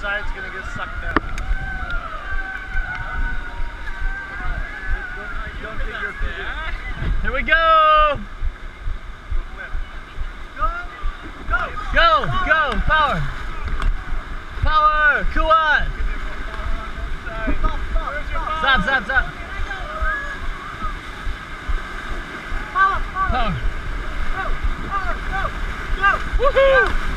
side's gonna get sucked down. Don't get your feet in. Here we go! Go, go, power! Power, Kuat! Stop, stop, stop! Power! power. Power. Go, power, go, go. Woohoo!